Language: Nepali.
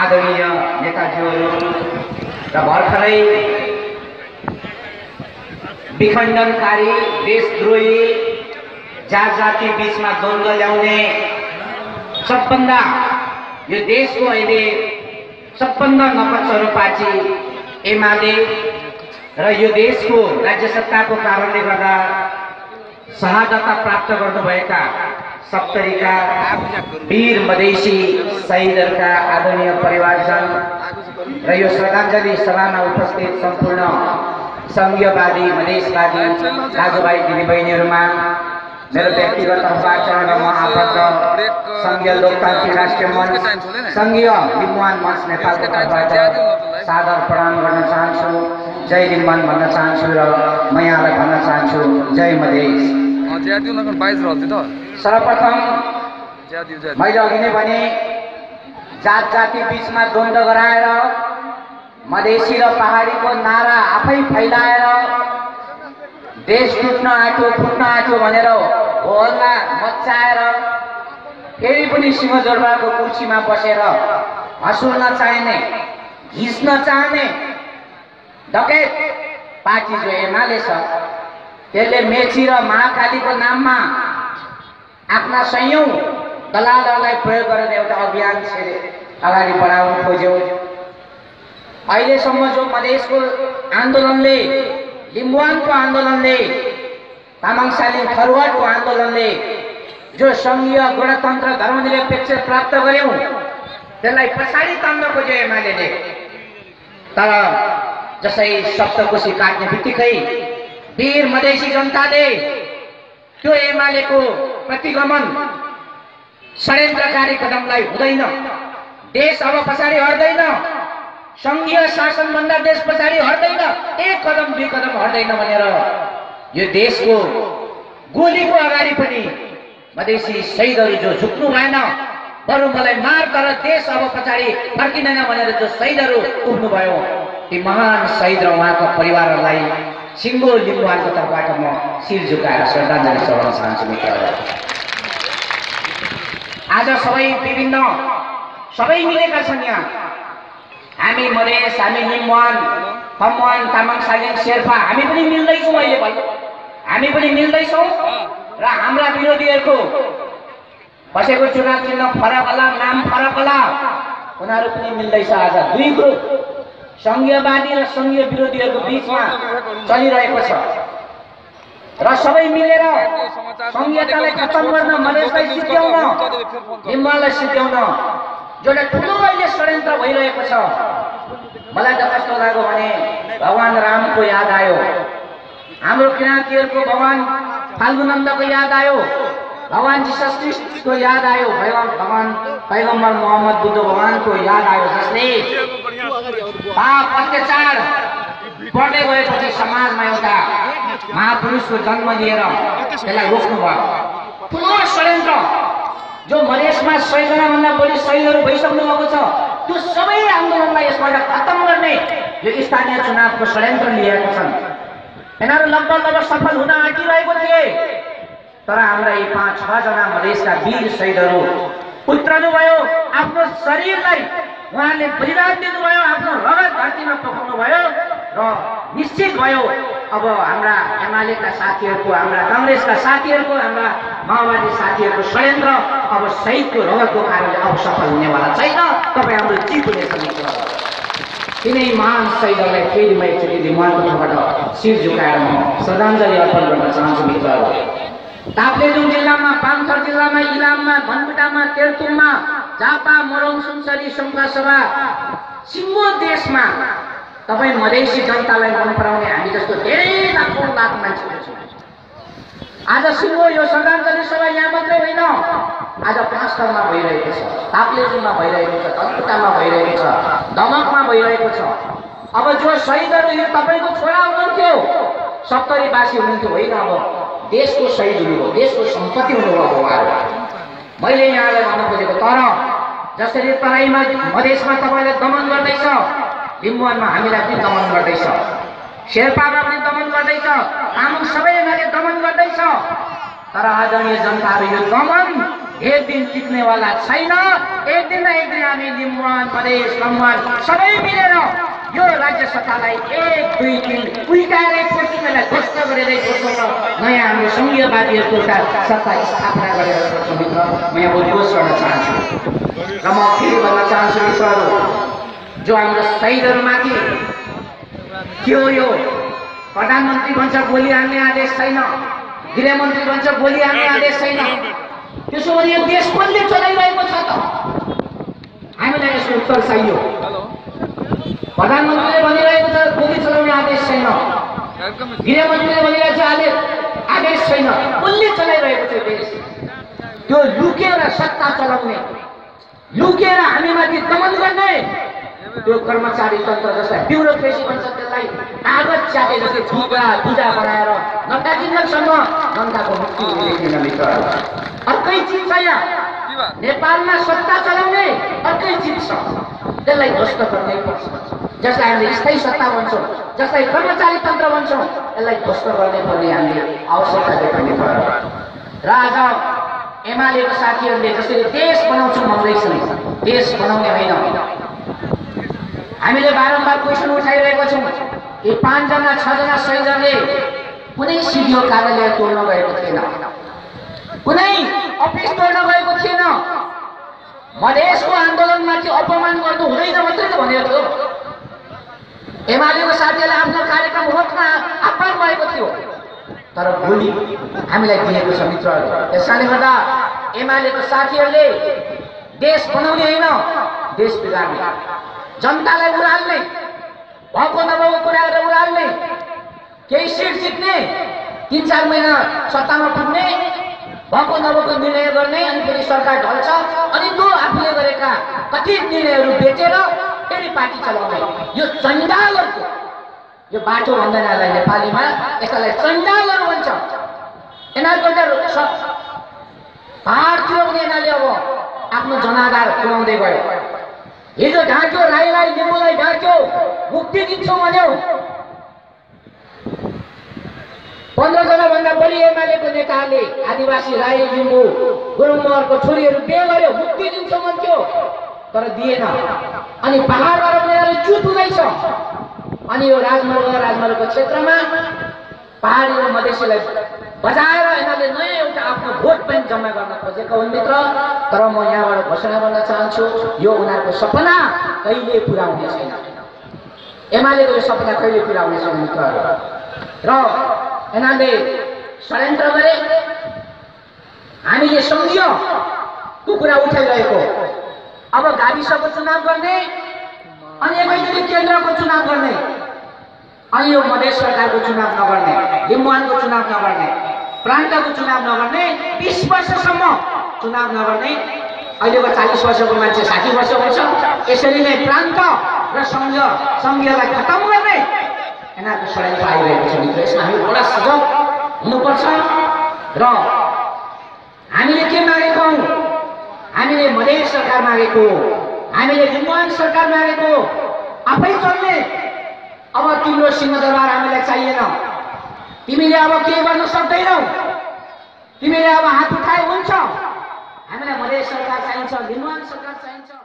आदरणीय नेताजीहरू र भर्खरै विखण्डनकारी देशद्रोही जात जाति बिचमा द्वन्द्व ल्याउने सबभन्दा यो देशको अहिले सबभन्दा नपक्षरूपाची एमाले र यो देशको राज्य सत्ताको कारणले गर्दा शहादता प्राप्त गर्नुभएका सप्तरीका वीर मधेसी शहीदहरूका आदरणीय परिवारजन र यो श्रद्धाञ्जली सभामा उपस्थित सम्पूर्ण सङ्घीयवादी मधेसवादी दाजुभाइ दिदीबहिनीहरूमा मेरो व्यक्तिगत तर्फबाट र म आफन्त सङ्घीय लोकतान्त्रिक राष्ट्रिय मञ्च सङ्घीय लिम्बुवान मञ्च नेपालको तर्फबाट सादर प्रणाम गर्न चाहन्छु जय लिम्बुवान भन्न चाहन्छु र म यहाँलाई भन्न चाहन्छु। जय मधेस सर्वप्रथम मैले अघि नै भने जात जाति बिचमा द्वन्द्व गराएर मधेसी र पहाडीको नारा आफै फैलाएर देश टुट्न आँट्यो फुट्न आँट्यो भनेर होहल्ला मचाएर फेरि पनि सिंहदरबारको कुर्सीमा बसेर हँसुल्न चाहिने घिच्न चाहने डकेट पार्टी जो एमाले छ त्यसले मेची र महाकालीको नाममा आफ्ना सयौँ दलालहरूलाई प्रयोग गरेर एउटा अभियान छेडे। अगाडि बढाउन खोज्यो। अहिलेसम्म जो मधेसको आन्दोलनले लिम्बुवानको आन्दोलनले तामाङ सालिङ खरवाटको आन्दोलनले जो सङ्घीय गणतन्त्र धर्मनिरपेक्ष प्राप्त गर्यौँ त्यसलाई पछाडि तान्न खोज्यो एमाले तर जसै सप्तकोशी काट्ने बित्तिकै वीर मधेसी जनताले त्यो एमालेको प्रतिगमन षड्यन्त्रकारी कदमलाई हुँदैन। देश अब पछाडि हट्दैन। सङ्घीय शासनभन्दा देश पछाडि हट्दैन। एक कदम दुई कदम हट्दैन भनेर यो देशको गोलीको अगाडि पनि मधेसी शहीदहरू जो झुक्नु भएन बरु मलाई मार तर देश अब पछाडि फर्किँदैन भनेर जो शहीदहरू उठ्नुभयो ती महान शहीद र उहाँको परिवारहरूलाई सिङ्गो लिम्बुवानको तर्फबाट म शिर झुकाएर श्रद्धाञ्जली चढाउन चाहन्छु मित्रहरू। आज सबै विभिन्न सबै मिलेका छन् यहाँ। हामी मधेस हामी लिम्बुवान कमवान तामाङ सालिङ शेर्पा हामी पनि मिल्दैछौँ अहिले भयो हामी पनि मिल्दैछौँ र हाम्रा विरोधीहरूको बसेको चुनाव चिन्ह फरक होला नाम फरक होला। उनीहरू पनि मिल्दैछ आज। दुई ग्रुप। सङ्घीयवादी र सङ्घीय विरोधीहरूको बिचमा चलिरहेको छ। र सबै मिलेर सङ्घीयतालाई खतम गर्न मधेसलाई सिद्ध्याउन लिम्बालाई सिद्ध्याउन एउटा ठुलो अहिले षड्यन्त्र भइरहेको छ। मलाई त कस्तो लाग्यो भने भगवान् रामको याद आयो। हाम्रो किराँतीहरूको भगवान् फाल्गुनन्दको याद आयो। भगवान् जिसस क्रिस्टको याद आयो। भगवान् भगवान् पैगम्बर मोहम्मद बुद्ध भगवान्को याद आयो जसले पाप अत्याचार बढ्दै गएपछि समाजमा एउटा महापुरुषको जन्म लिएर त्यसलाई रोक्नु भयो। ठुलो षड्यन्त्र जो मधेसमा सयजनाभन्दा बढी शहीदहरू भइसक्नु भएको छ त्यो सबै आन्दोलनलाई यसबाट खतम गर्ने यो स्थानीय चुनावको षड्यन्त्र लिएका छन्। यिनीहरू लगभग लगभग सफल हुन आँटिरहेको थिए। तर हाम्रा यी पाँच छजना मधेसका वीर शहीदहरू उत्रनुभयो आफ्नो शरीरलाई उहाँले बलिदान दिनुभयो आफ्नो रगत धरतीमा पकाउनु भयो र निश्चित भयो अब हाम्रा एमालेका साथीहरूको हाम्रा कङ्ग्रेसका साथीहरूको हाम्रा माओवादी साथीहरूको षड्यन्त्र अब शहीदको रगतको कारणले अब सफल हुनेवाला छैन। तपाईँ हाम्रो जित मित्र तिनै महान शहीदहरूलाई फेरि म एकचोटि शिर झुकाएर म श्रद्धाञ्जली अर्पण गर्न चाहन्छु मित्रहरू। ताप्लेजुङ जिल्लामा पाङथर जिल्लामा इलाममा धनकुटामा तेर्तुङमा झापा मोरङ सुनसरी सभा सिङ्गो देशमा तपाईँ मधेसी जनतालाई मन पराउने हामी जस्तो धेरै लाखौँ लाख मान्छेहरू छौँ आज सिङ्गो यो श्रद्धाञ्जली सभा यहाँ मात्रै होइन। आज पाँच ठाउँमा भइरहेको छ ताप्लेजुङमा भइरहेको छ धनकुटामा भइरहेको छ दमकमा भइरहेको छ। अब जो शहीदहरू यो तपाईँको छोरा हुनुहुन्थ्यो। सप्तरीवासी हुनुहुन्थ्यो होइन अब। देशको शहीद हुनुभयो देशको सम्पत्ति हुनुभयो उहाँहरू। मैले यहाँलाई भन्न खोजेको तर जसरी तराईमा मधेसमा तपाईँलाई दमन गर्दैछ लिम्बुवानमा हामीलाई पनि दमन गर्दैछ। शेर्पामा पनि दमन गर्दैछ तामाङ सबैजनाले दमन गर्दैछ। तर आदरणीय जनताहरू यो दमन एक दिन टिक्ने वाला छैन। एक दिन न एक दिन हामी लिम्बुवान मधेस कमवान सबै मिलेर यो राज्य सत्तालाई एक दुई तिन उल्टाएरै पश्चिमलाई ध्वस्त गरेरै नयाँ हाम्रो सङ्घीयवादीहरूको एउटा सत्ता स्थापना गरेर छोड्छौँ म यहाँ उद्घोष गर्न चाहन्छु। र म फेरि भन्न चाहन्छु मित्रहरू जो हाम्रो शहीदहरूमाथि के हो यो? प्रधानमन्त्री भन्छ गोली हाल्ने आदेश छैन। गृहमन्त्री भन्छ गोली हाल्ने आदेश छैन। त्यसो भने यो देश कसले चलाइरहेको छ त? हामीलाई यसको उत्तर चाहियो। प्रधानमन्त्रीले भनिरहेको छ गोली चलाउने आदेश छैन। गृहमन्त्रीले भनिरहेको छ आदेश आदेश छैन। कसले चलाइरहेको छ देश। त्यो लुकेर सत्ता चलाउने लुकेर हामीमाथि दमन गर्ने त्यो कर्मचारी तन्त्र जसलाई ब्युरोक्रेसी भन्छ त्यसलाई कागज च्याटे जस्तै झुका पूजा बनाएर नकाटिन्जेलसम्म जनताको मुक्ति मित्रहरू अर्कै चिज छ यहाँ। नेपालमा सत्ता चलाउने अर्कै चिज छ। त्यसलाई ध्वस्त गर्नै पर्छ। जसलाई हामीले स्थायी सत्ता भन्छौँ जसलाई कर्मचारी तन्त्र भन्छौँ यसलाई ध्वस्त गर्नै पर्ने हामीले आवश्यकता देखाउने पर्छ र आज एमालेको साथीहरूले जसरी देश बनाउँछौँ भन्दैछन् देश बनाउने होइन। हामीले बारम्बार क्वेसन उठाइरहेका छौँ यी पाँचजना छजना शहीदहरूले कुनै सिडिओ कार्यालय तोड्न गएको थिएन। कुनै अफिस तोड्न गएको थिएन। मधेसको आन्दोलनमाथि अपमान गर्नु हुँदैन मात्रै त भनेको थियो। एमालेको साथीहरूले आफ्नो कार्यक्रम रोक्न आह्वान भएको थियो। तर गोली हामीलाई दिएको छ मित्रहरू त्यस कारणले गर्दा एमालेको साथीहरूले देश बनाउने होइन देश बिगार्ने जनतालाई उडाल्ने भएको नभएको कुराहरू उडाल्ने केही सिट जित्ने तिन चार महिना सत्तामा पुग्ने भएको नभएको निर्णय गर्ने अनि फेरि सरकार ढल्छ अनि त्यो आफूले गरेका कति निर्णयहरू बेचेर फेरि पार्टी चलाउने यो चण्डालहरूको यो बाटो भन्दैन यसलाई नेपालीमा यसलाई चण्डालहरू भन्छ यिनीहरूको एउटा पाहाडतिर पनि यिनीहरूले अब आफ्नो जनाधार पुऱ्याउँदै गयो हिजो ढाक्यो राईलाई लिम्बूलाई ढाक्यो मुक्ति दिन्छौँ भन्यो पन्ध्रजना भन्दा बढी एमालेको नेताहरूले आदिवासी राई लिम्बू गुरुङ छोरीहरू बिहे गर्यो मुक्ति दिन्छौँ भन्थ्यो तर दिएन। अनि पहाडबाट पनि यिनीहरू चुत हुँदैछ। अनि यो राजमार्ग राजमार्गको क्षेत्रमा पहाडी र मधेसीलाई बजाएर यिनीहरूले नयाँ एउटा आफ्नो भोट पनि जम्मा गर्न खोजेका हुन् मित्र। तर म यहाँबाट घोषणा गर्न चाहन्छु यो उनीहरूको सपना कहिले पुरा हुने छैन। एमालेको यो सपना कहिले पुरा हुने छैन मित्रहरू र यिनीहरूले षड्यन्त्र गरे। हामीले सम्झियो कुरा उठाइरहेको। अब गाविसको चुनाव गर्ने अनि एकैचोटि केन्द्रको चुनाव गर्ने अनि यो मधेस सरकारको चुनाव नगर्ने लिम्बुवानको चुनाव नगर्ने प्रान्तको चुनाव नगर्ने बिस वर्षसम्म चुनाव नगर्ने। अहिलेको चालिस वर्षको मान्छे साठी वर्षको छ यसरी नै प्रान्त र सङ्घ सङ्घीयलाई खतम गर्ने यिनीहरूको षड्यन्त्र आइरहेको छ मित्र। यसमा हामी बडा सजग हुनुपर्छ। र हामीले के मागेको हौँ हामीले मधेस सरकार मागेको। हामीले लिम्बुवान सरकार मागेको। आफै चल्ने। अब तिम्रो सिंहदरबार हामीलाई चाहिएन। तिमीले अब के गर्न सक्दैनौ? तिमीले अब हात उठाए हुन्छ। हामीलाई मधेस सरकार चाहिन्छ लिम्बुवान सरकार चाहिन्छ।